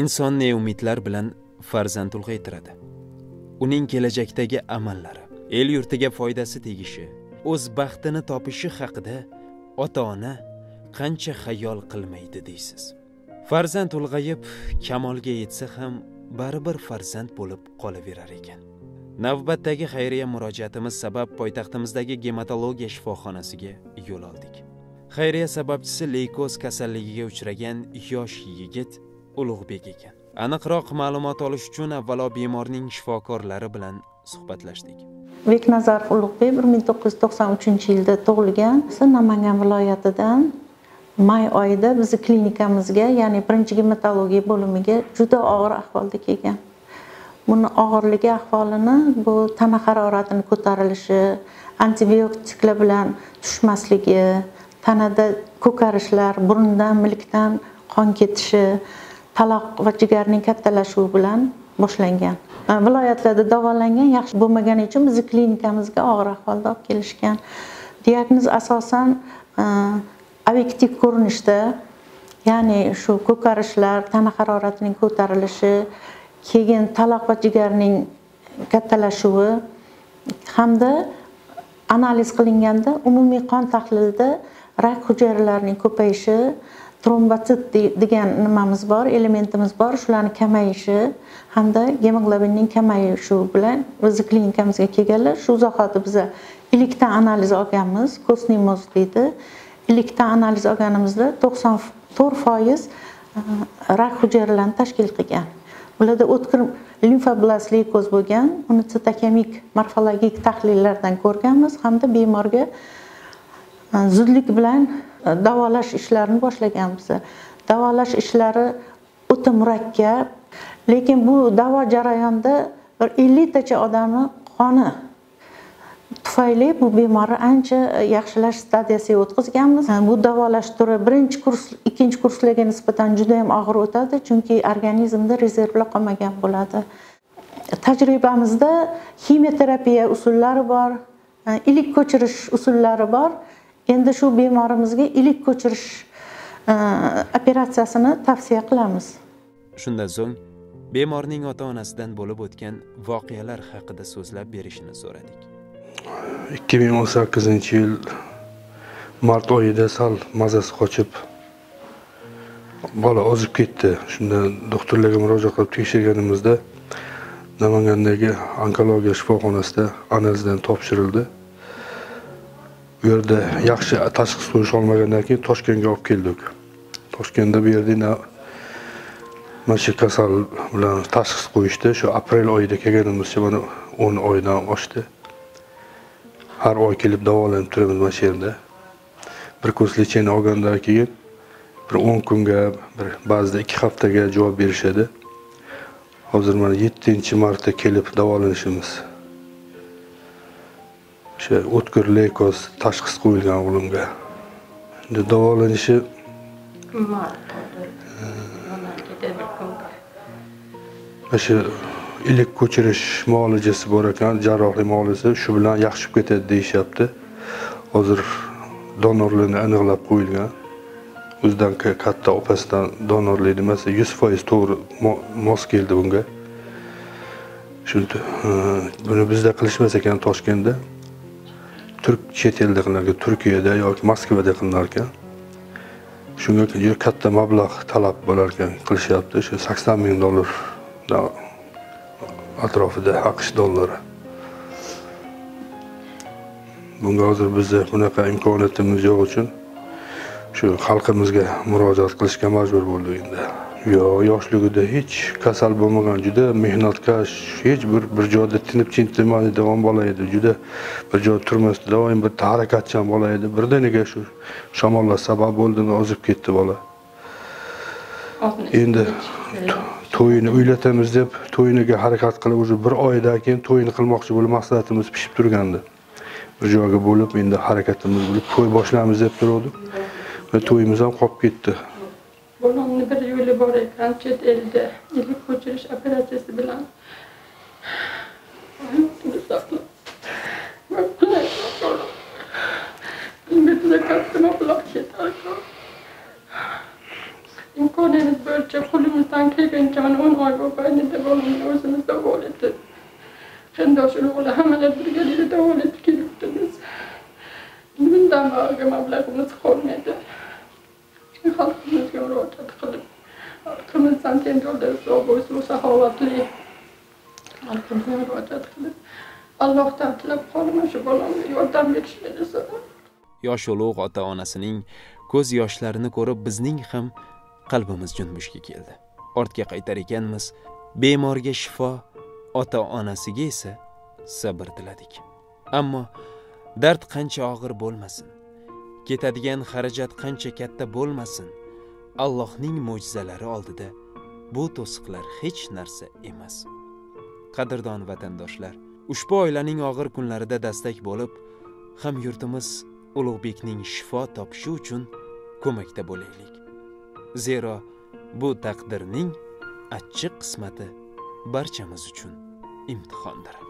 inson ne umidlar bilan farzand ulg'aytiradi uning kelajakdagi amallari el yurtiga foydasi tegishi o'z baxtini topishi haqida ota ona qancha xayol qilmaydi deysiz. Farzand ulg'ayib kamolga yetsa ham baribir farzand bo'lib qolaverar ekan. Navbatdagi xayriya murojaatimiz sabab poytaxtimizdagi gematologiya shifoxonasiga yo'l oldik. Xayriya sababchisi leykoz kasalligiga uchragan yosh yigit ulug'bek ekan. Aniqroq ma'lumot olish uchun avvalo bemorning shifokorlari bilan suhbatlashdik. Beknazar ulug'bek bir ming to'qqiz yuz to'qson uchinchi yilda tug'ilgan namangan viloyatidan may oyida bizni klinikamizga ya'ni birinchi gematologiya bo'limiga juda og'ir ahvolda kelgan. Buni og'irligi ahvolini bu tana haroratini ko'tarilishi antibiotiklar bilan tushmasligi tanada ko'karishlar burundan milkdan qon ketishi taloq va jigarning kattalashuvi bilan boshlangan. Viloyatlarda davolangan yaxshi bo'lmagani uchun bizni klinikamizga og'ir ahvolda olib kelishgan. Diagnoz asosan e, obyektiv ko'rinishda ya'ni shu ko'karishlar tana haroratining ko'tarilishi keyin taloq va jigarning kattalashuvi hamda analiz qilinganda umumiy qon tahlilida rak hujayralarining ko'payishi trombotsit degan nimamiz bor elementimiz bor shularni kamayishi hamda gemoglobinning kamayishi bilan bizni klinikamizga kelganlar shu zahoti biza ilikdan analiz olganmiz kosnimoz deydi. Ilikdan analiz olganimizda to'qson to'rt foiz e, rak hujayralarini tashkil qilgan. Ularda o'tkir limfoblast leykoz bo'lgan uni sitokemik morfologik tahlillardan ko'rganmiz hamda bemorga e, zudlik bilan davolash ishlarini boshlaganmiz. Davolash ishlari o'ta murakkab lekin bu davo jarayonida bir elliktacha odamni qoni tufayli bu bemorni ancha yaxshilash stadiyasiga o'tkazganmiz. Bu davolash turi birinchi kurs ikkinchi kurslarga nisbatan juda yam og'ir o'tadi chunki organizmda rezervlar qolmagan bo'ladi. Tajribamizda ximioterapiya usullari bor ilik ko'chirish usullari bor. Endi shu bemorimizga ilik ko'chirish e, operatsiyasini tavsiya qilamiz. Shundan so'ng bemorning ota onasidan bo'lib o'tgan voqealar haqida so'zlab berishini so'radik. ikki ming o'n sakkizinchi yil mart oyida sal mazasi qochib bola ozib ketdi. Shunda doktorlarga murojaat qilib tekshirganimizda namangandagi onkologiya shifoxonasida analizdan topshirildi bu yerda yaxshi tashxis qo'yish olmagandan keyin toshkentga olib keldik toshkentda bu yerda mana shu kasal bilan tashxis qo'yishdi shu aprel oyida kelganimizcha mana o'n oydan oshdi har oy kelib davolanib turamiz mana shu yerda bir kurs lechение olgandan keyin bir o'n kunga bir ba'zida ikki haftaga javob berishadi hozir mana yettinchi marta kelib davolanishimiz o'sha o'tkir leykoz tashxis qo'yilgan o'g'limga endi davolanishi shu ilik ko'chirish muolajasi bor ekan jarrohlik muolajasi shu bilan yaxshi bo'lib ketadi deyishyapti. Hozir donorlikni aniqlab qo'yilgan. O'zidan katta opasidan donorlik nimasi yuz foiz to'g'ri mos keldi bunga. Shu buni bizda qilishmas ekan toshkentda turk chet eldagilarga turkiyada yoki moskvada qilinar ekan shunga juda katta mablag' talab bo'lar ekan qilishyapti. Shu sakson ming dollar atrofida aqsh dollari. Bunga hozir bizda bunaqa imkoniyatimiz yo'q uchun shu xalqimizga murojaat qilishga majbur bo'ldik endi. Yo'q yoshligida hech kasal bo'lmagan juda mehnatkash hech bir bir joyda tinib tinmaydigan bola edi juda bir joyda turmasdi doim bir harakatchan bola edi. Birdaniga shu shamollar sabab bo'ldimi ozib ketdi bola. Endi to'yini uylatamiz deb to'yiniga harakat qilib уже bir oydan keyin to'yini qilmoqchi bo'lib maqsadimiz pishib turgandi. Bir joyga bo'lib endi harakatimiz bo'lib to'y boshlaymiz deb turgandik va to'yimiz ham qolib ketdi bolamni bor ekan chet elda ilik ko'chirish operatsiyasi bilan juda katta mablag' ketadi imkoniyat bo'yicha qo'limizdan kelgancha mana o'n oy mobaynida bolamni o'zimiz davolatib qarindosh urug'lar hammalar birgalikda davolatib kelibdimiz bundan bag'riga mablag'imiz qolmaydi xalqimizga murojaat qilib xalqimizdan tendorlar sog' bo'lsin saxovatli xalqimizga murojaat qilib allohdan tilab qolaman shu bolamga yordam yosh ulug' ota onasining ko'z yoshlarini ko'rib bizning ham qalbimiz junbushga keldi. Ortga qaytar ekanmiz bemorga shifo ota onasiga esa sabr tiladik. Ammo dard qancha og'ir bo'lmasin ketadigan xarajat qancha katta bo'lmasin allohning mo'jizalari oldida bu to'siqlar hech narsa emas. Qadrdon vatandoshlar ushbu oilaning og'ir kunlarida dastak bo'lib hamyurtimiz ulug'bekning shifo topishi uchun ko'makda bo'laylik. Zero bu taqdirning achchiq qismati barchamiz uchun imtihondir.